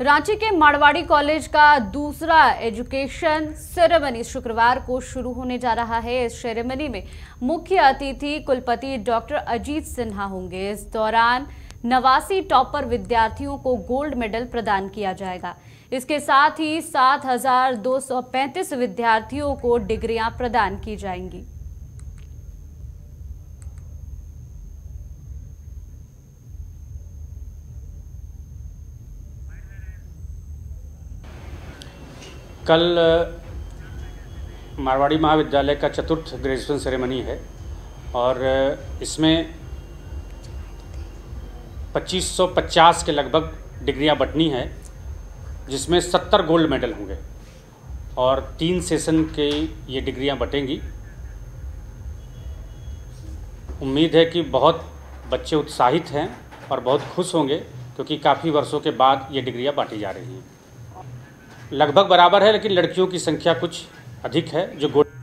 रांची के मारवाड़ी कॉलेज का दूसरा एजुकेशन सेरेमनी शुक्रवार को शुरू होने जा रहा है। इस सेरेमनी में मुख्य अतिथि कुलपति डॉक्टर अजीत सिन्हा होंगे। इस दौरान नवासी टॉपर विद्यार्थियों को गोल्ड मेडल प्रदान किया जाएगा। इसके साथ ही 7,235 विद्यार्थियों को डिग्रियाँ प्रदान की जाएँगी। कल मारवाड़ी महाविद्यालय का चतुर्थ ग्रेजुएशन सेरेमनी है और इसमें 2550 के लगभग डिग्रियाँ बटनी हैं, जिसमें 70 गोल्ड मेडल होंगे और तीन सेशन के ये डिग्रियाँ बटेंगी। उम्मीद है कि बहुत बच्चे उत्साहित हैं और बहुत खुश होंगे, क्योंकि काफ़ी वर्षों के बाद ये डिग्रियाँ बांटी जा रही हैं। लगभग बराबर है लेकिन लड़कियों की संख्या कुछ अधिक है जो गोल्ड